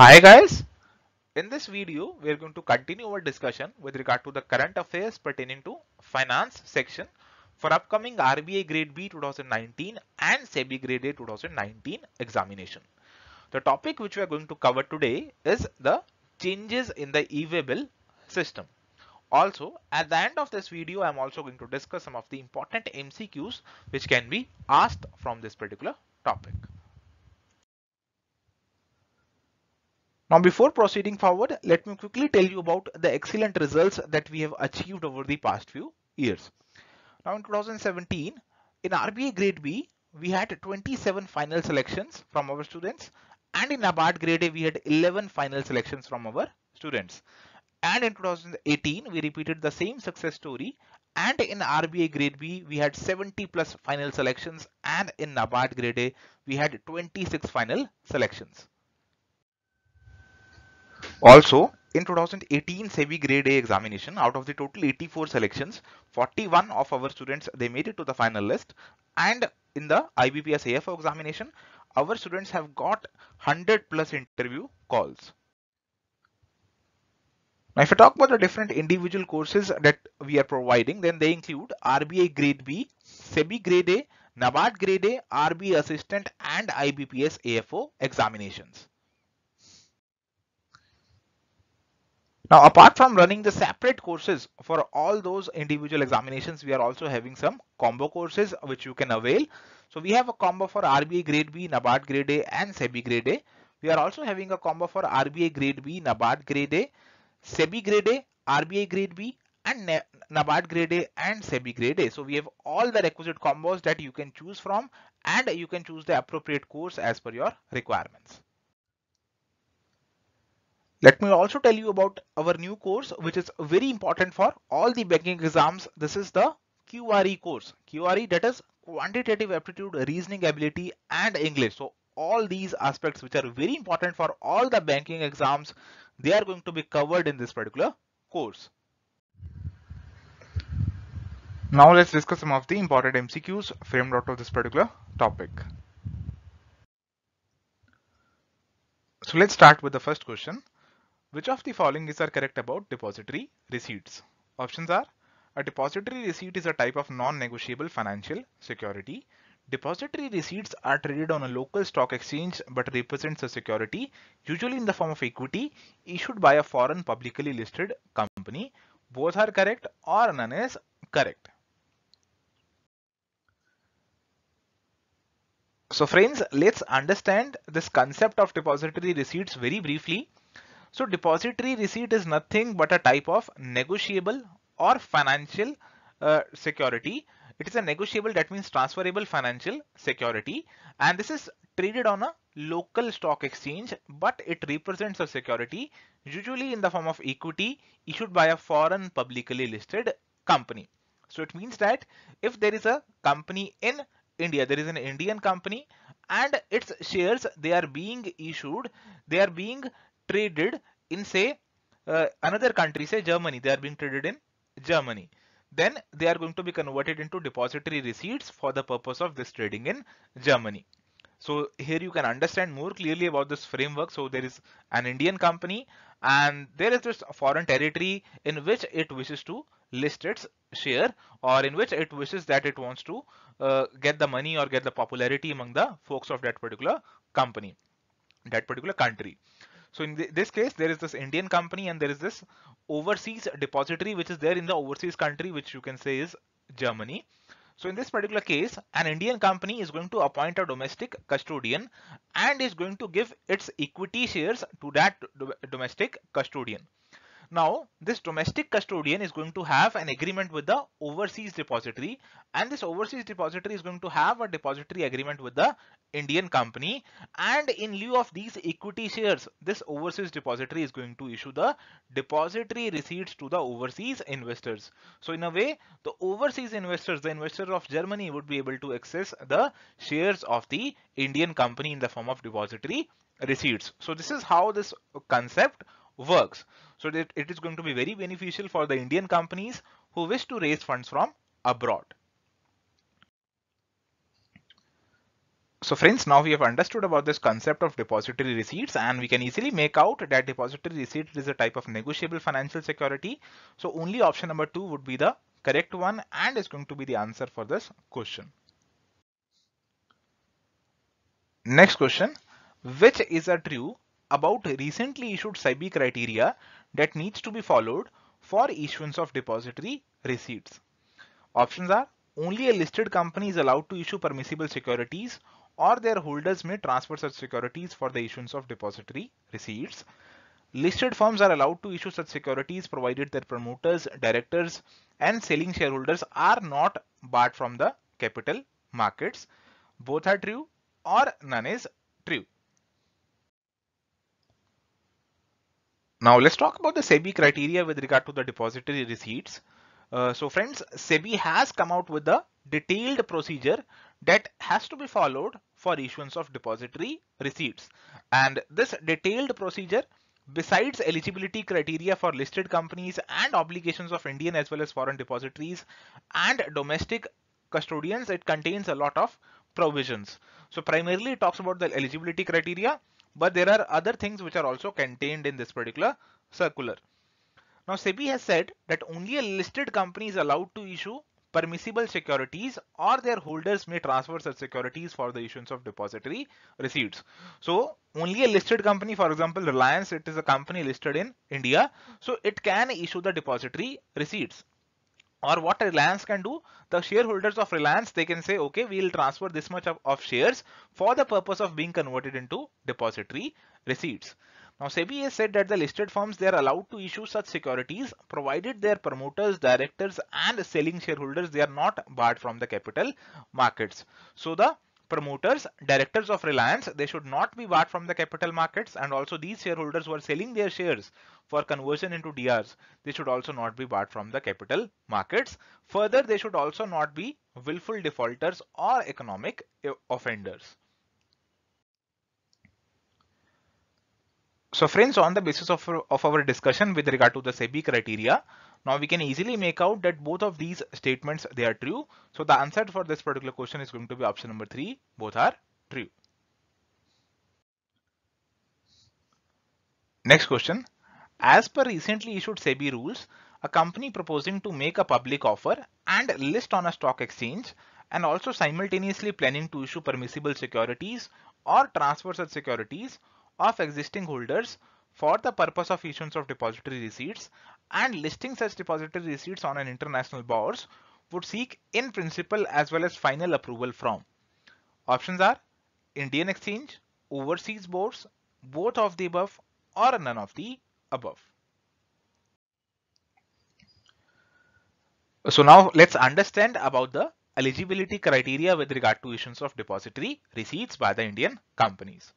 Hi guys, in this video we are going to continue our discussion with regard to the current affairs pertaining to finance section for upcoming RBI grade B 2019 and SEBI grade A 2019 examination. The topic which we are going to cover today is the changes in the e-way bill system. Also at the end of this video I am also going to discuss some of the important MCQs which can be asked from this particular topic. Now before proceeding forward, let me quickly tell you about the excellent results that we have achieved over the past few years. Now in 2017, in RBI grade B, we had 27 final selections from our students and in NABARD grade A, we had 11 final selections from our students. And in 2018, we repeated the same success story and in RBI grade B, we had 70 plus final selections and in NABARD grade A, we had 26 final selections. Also, in 2018 SEBI grade A examination, out of the total 84 selections, 41 of our students, they made it to the final list. And in the IBPS AFO examination, our students have got 100 plus interview calls. Now, if I talk about the different individual courses that we are providing, then they include RBI grade B, SEBI grade A, NABARD grade A, RBI assistant and IBPS AFO examinations. Now, apart from running the separate courses for all those individual examinations, we are also having some combo courses which you can avail. So we have a combo for RBI grade B, NABARD grade A and SEBI grade A. We are also having a combo for RBI grade B, NABARD grade A, SEBI grade A, RBI grade B and NABARD grade A and SEBI grade A. So we have all the requisite combos that you can choose from and you can choose the appropriate course as per your requirements. Let me also tell you about our new course, which is very important for all the banking exams. This is the QRE course. QRE that is quantitative aptitude, reasoning ability and English. So all these aspects which are very important for all the banking exams, they are going to be covered in this particular course. Now let's discuss some of the important MCQs framed out of this particular topic. So let's start with the first question. Which of the following is are correct about depository receipts? Options are a depository receipt is a type of non-negotiable financial security. Depository receipts are traded on a local stock exchange but represents a security usually in the form of equity issued by a foreign publicly listed company. Both are correct or none is correct. So friends, let's understand this concept of depository receipts very briefly. So depository receipt is nothing but a type of negotiable or financial uh, security. It is a negotiable that means transferable financial security and this is traded on a local stock exchange but it represents a security usually in the form of equity issued by a foreign publicly listed company. So it means that if there is a company in India, there is an Indian company and its shares they are being issued, they are being traded in say uh, another country say Germany they are being traded in Germany then they are going to be converted into depository receipts for the purpose of this trading in Germany. So here you can understand more clearly about this framework. So there is an Indian company and there is this foreign territory in which it wishes to list its share or in which it wishes that it wants to uh, get the money or get the popularity among the folks of that particular company, that particular country. So in th this case, there is this Indian company and there is this overseas depository which is there in the overseas country which you can say is Germany. So in this particular case, an Indian company is going to appoint a domestic custodian and is going to give its equity shares to that do domestic custodian. Now, this domestic custodian is going to have an agreement with the overseas depository and this overseas depository is going to have a depository agreement with the Indian company and in lieu of these equity shares, this overseas depository is going to issue the depository receipts to the overseas investors. So in a way, the overseas investors, the investors of Germany would be able to access the shares of the Indian company in the form of depository receipts. So this is how this concept works. So that it is going to be very beneficial for the Indian companies who wish to raise funds from abroad. So friends, now we have understood about this concept of depository receipts and we can easily make out that depository receipt is a type of negotiable financial security. So only option number two would be the correct one and is going to be the answer for this question. Next question, which is a true about recently issued SEBI criteria that needs to be followed for issuance of depository receipts? Options are only a listed company is allowed to issue permissible securities or their holders may transfer such securities for the issuance of depository receipts. Listed firms are allowed to issue such securities provided their promoters, directors and selling shareholders are not barred from the capital markets. Both are true or none is true. Now let's talk about the SEBI criteria with regard to the depository receipts. Uh, so friends, SEBI has come out with a detailed procedure that has to be followed for issuance of depository receipts. And this detailed procedure besides eligibility criteria for listed companies and obligations of Indian as well as foreign depositories and domestic custodians, it contains a lot of provisions. So primarily it talks about the eligibility criteria, but there are other things which are also contained in this particular circular. Now SEBI has said that only a listed company is allowed to issue permissible securities or their holders may transfer such securities for the issuance of depository receipts. So only a listed company, for example, Reliance, it is a company listed in India. So it can issue the depository receipts. Or what Reliance can do, the shareholders of Reliance, they can say, okay, we'll transfer this much of, of shares for the purpose of being converted into depository receipts. Now SEBI has said that the listed firms they are allowed to issue such securities provided their promoters, directors and selling shareholders they are not barred from the capital markets. So the promoters, directors of Reliance, they should not be barred from the capital markets and also these shareholders who are selling their shares for conversion into DRs, they should also not be barred from the capital markets. Further, they should also not be willful defaulters or economic eh, offenders. So friends, on the basis of, of our discussion with regard to the SEBI criteria, now we can easily make out that both of these statements, they are true. So the answer for this particular question is going to be option number three. Both are true. Next question. As per recently issued SEBI rules, a company proposing to make a public offer and list on a stock exchange and also simultaneously planning to issue permissible securities or transfer such securities of existing holders for the purpose of issuance of depository receipts and listing such depository receipts on an international bourse would seek in principle as well as final approval from. Options are Indian exchange, overseas bourse, both of the above or none of the above. So now let's understand about the eligibility criteria with regard to issuance of depository receipts by the Indian companies.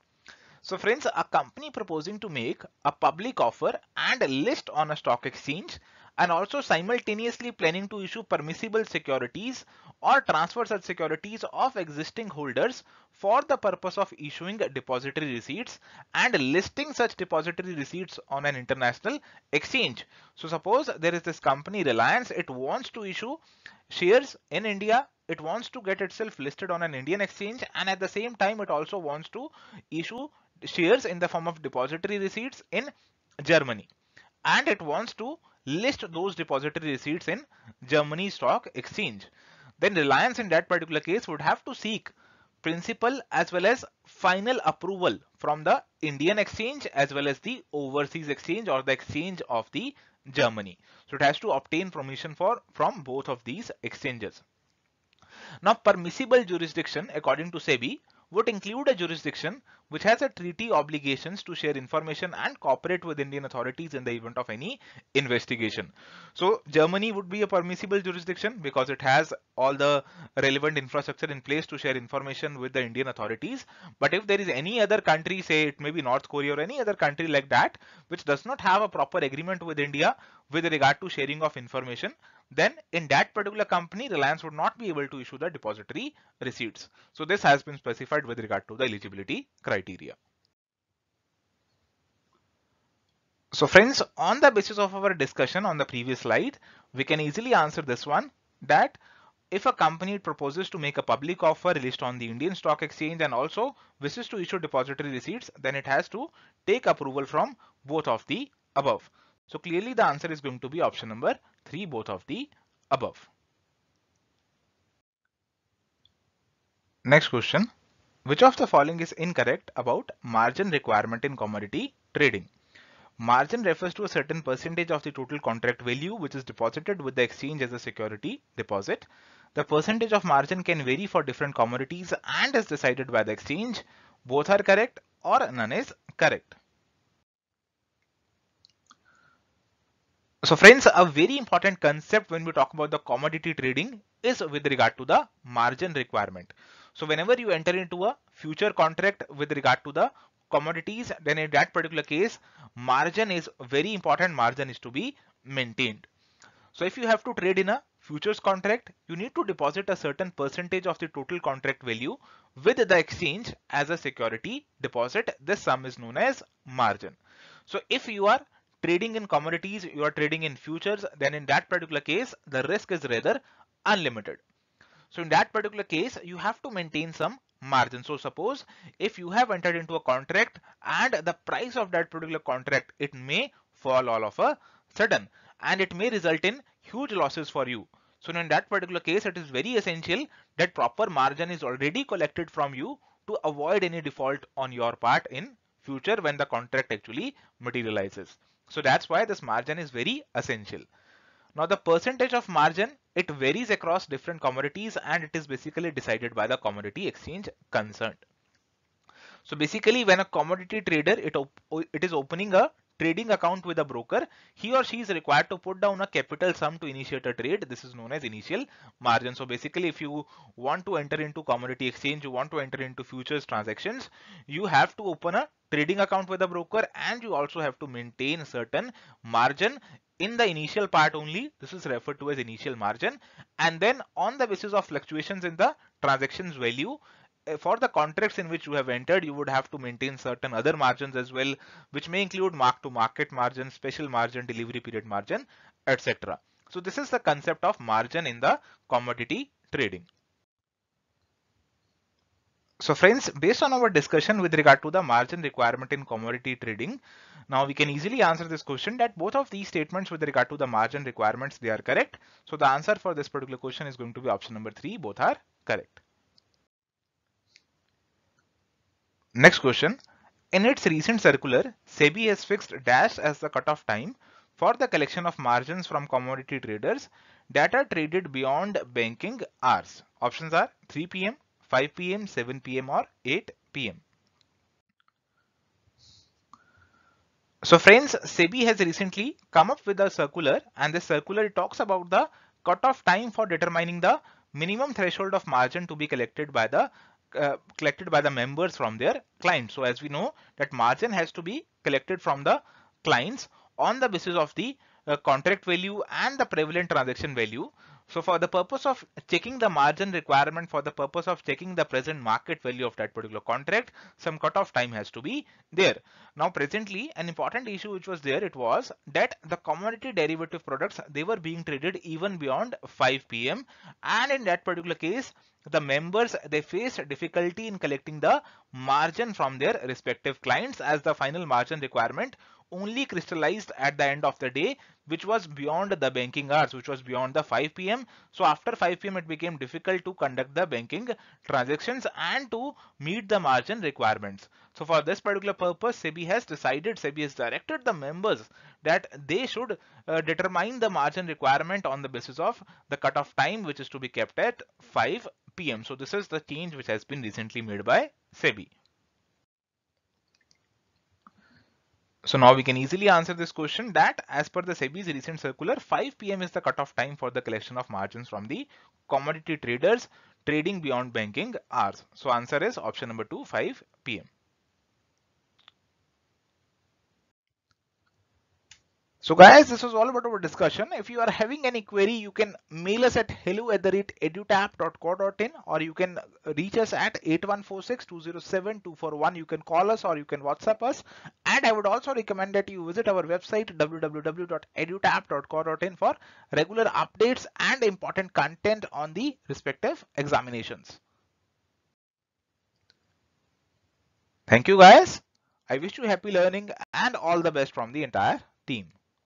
So friends, a company proposing to make a public offer and list on a stock exchange and also simultaneously planning to issue permissible securities or transfer such securities of existing holders for the purpose of issuing depository receipts and listing such depository receipts on an international exchange. So suppose there is this company Reliance, it wants to issue shares in India it wants to get itself listed on an Indian exchange and at the same time it also wants to issue shares in the form of depository receipts in Germany and it wants to list those depository receipts in Germany stock exchange then Reliance in that particular case would have to seek principal as well as final approval from the Indian exchange as well as the overseas exchange or the exchange of the Germany. So it has to obtain permission for from both of these exchanges. Now permissible jurisdiction according to SEBI would include a jurisdiction which has a treaty obligations to share information and cooperate with Indian authorities in the event of any investigation. So Germany would be a permissible jurisdiction because it has all the relevant infrastructure in place to share information with the Indian authorities. But if there is any other country, say it may be North Korea or any other country like that, which does not have a proper agreement with India with regard to sharing of information, then in that particular company, Reliance would not be able to issue the depository receipts. So this has been specified with regard to the eligibility criteria. So friends, on the basis of our discussion on the previous slide, we can easily answer this one that if a company proposes to make a public offer released on the Indian Stock Exchange and also wishes to issue depository receipts, then it has to take approval from both of the above. So clearly the answer is going to be option number 3, both of the above. Next question. Which of the following is incorrect about margin requirement in commodity trading? Margin refers to a certain percentage of the total contract value which is deposited with the exchange as a security deposit. The percentage of margin can vary for different commodities and is decided by the exchange. Both are correct or none is correct. So friends, a very important concept when we talk about the commodity trading is with regard to the margin requirement. So whenever you enter into a future contract with regard to the commodities, then in that particular case, margin is very important. Margin is to be maintained. So if you have to trade in a futures contract, you need to deposit a certain percentage of the total contract value with the exchange as a security deposit. This sum is known as margin. So if you are trading in commodities, you are trading in futures, then in that particular case, the risk is rather unlimited. So in that particular case, you have to maintain some margin. So suppose if you have entered into a contract and the price of that particular contract, it may fall all of a sudden and it may result in huge losses for you. So in that particular case, it is very essential that proper margin is already collected from you to avoid any default on your part in future when the contract actually materializes. So that's why this margin is very essential. Now the percentage of margin, it varies across different commodities and it is basically decided by the commodity exchange concerned. So basically when a commodity trader, it, it is opening a trading account with a broker, he or she is required to put down a capital sum to initiate a trade. This is known as initial margin. So basically if you want to enter into commodity exchange, you want to enter into futures transactions, you have to open a trading account with a broker and you also have to maintain certain margin in the initial part only this is referred to as initial margin and then on the basis of fluctuations in the transactions value Uh, for the contracts in which you have entered you would have to maintain certain other margins as well which may include mark to market margin special margin delivery period margin etc so this is the concept of margin in the commodity trading so friends, based on our discussion with regard to the margin requirement in commodity trading, now we can easily answer this question that both of these statements with regard to the margin requirements, they are correct. So the answer for this particular question is going to be option number three, both are correct. Next question. In its recent circular, SEBI has fixed dash as the cutoff time for the collection of margins from commodity traders that are traded beyond banking hours. Options are 3 p.m., 5 p.m., 7 p.m. or 8 p.m. So friends, SEBI has recently come up with a circular and this circular talks about the cutoff time for determining the minimum threshold of margin to be collected by the uh, collected by the members from their clients. So as we know that margin has to be collected from the clients on the basis of the uh, contract value and the prevalent transaction value. So for the purpose of checking the margin requirement for the purpose of checking the present market value of that particular contract, some cutoff time has to be there. Now presently an important issue which was there it was that the commodity derivative products they were being traded even beyond 5 p.m. and in that particular case the members they faced difficulty in collecting the margin from their respective clients as the final margin requirement only crystallized at the end of the day which was beyond the banking hours which was beyond the 5 pm so after 5 pm it became difficult to conduct the banking transactions and to meet the margin requirements. So for this particular purpose SEBI has decided SEBI has directed the members that they should uh, determine the margin requirement on the basis of the cutoff time which is to be kept at 5 pm so this is the change which has been recently made by SEBI So now we can easily answer this question that as per the SEBI's recent circular, 5 p.m. is the cutoff time for the collection of margins from the commodity traders trading beyond banking hours. So answer is option number 2, 5 p.m. So guys, this was all about our discussion. If you are having any query, you can mail us at hello at the rate edutap.co.in or you can reach us at 8146-207-241. You can call us or you can WhatsApp us. And I would also recommend that you visit our website www.edutap.co.in for regular updates and important content on the respective examinations. Thank you guys. I wish you happy learning and all the best from the entire team.